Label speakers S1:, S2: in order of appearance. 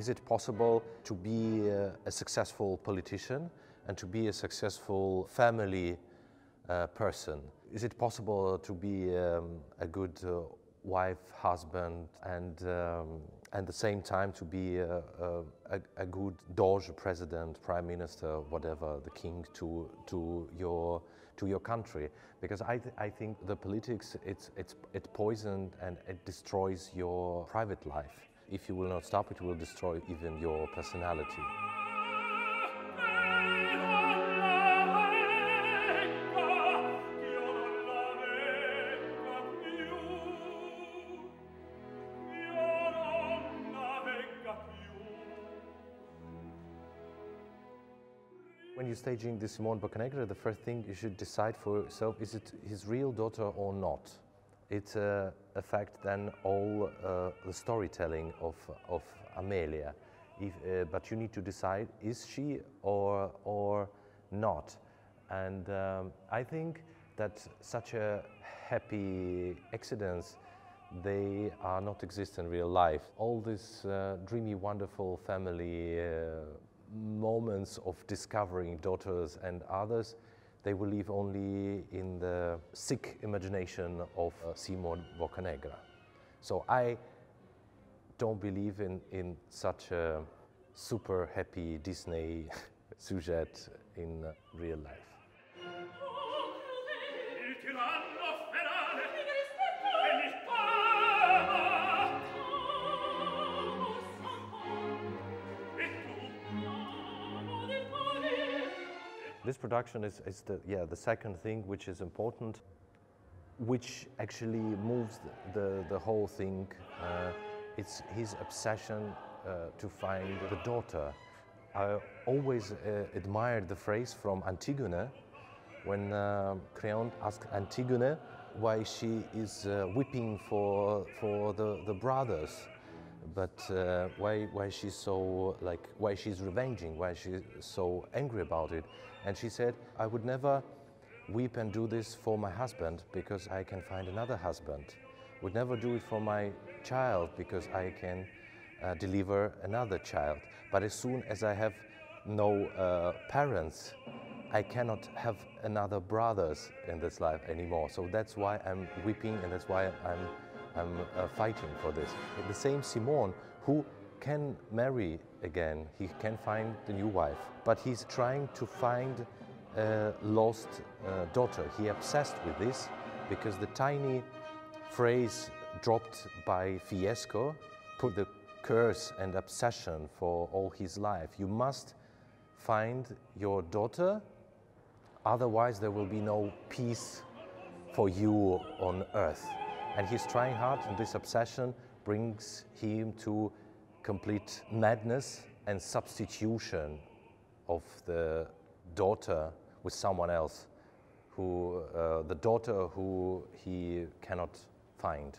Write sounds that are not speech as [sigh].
S1: Is it possible to be uh, a successful politician and to be a successful family uh, person? Is it possible to be um, a good uh, wife, husband, and um, at the same time to be a, a, a, good Doge, president, prime minister, whatever, the king to, to, your, to your country. Because I, th I think the politics, it's, it's, it poisons and it destroys your private life. If you will not stop, it will destroy even your personality. When you're staging this Simone Boccanegra, the first thing you should decide for yourself, is it his real daughter or not? It uh, affects then all uh, the storytelling of, of Amelia. If, uh, but you need to decide, is she or, or not? And um, I think that such a happy accidents, they are not exist in real life. All this uh, dreamy, wonderful family uh, moments of discovering daughters and others, they will live only in the sick imagination of uh, Simone Boccanegra. So I don't believe in, in such a super happy Disney [laughs] sujet in uh, real life. This production is, is the, yeah, the second thing which is important, which actually moves the, the, the whole thing. Uh, it's his obsession uh, to find the daughter. I always uh, admired the phrase from Antigone when uh, Creon asked Antigone why she is uh, weeping for, for the, the brothers but uh, why why she's so like why she's revenging why she's so angry about it. And she said i would never weep and do this for my husband because i can find another husband. Would never do it for my child because i can uh, deliver another child. But as soon as i have no uh, parents i cannot have another brothers in this life anymore. So that's why i'm weeping and that's why i'm Uh, fighting for this. The same Simon who can marry again, he can find the new wife, but he's trying to find a lost uh, daughter. He obsessed with this because the tiny phrase dropped by Fiesco put the curse and obsession for all his life. You must find your daughter, otherwise there will be no peace for you on earth. And he's trying hard, and this obsession brings him to complete madness and substitution of the daughter with someone else, who uh, the daughter who he cannot find.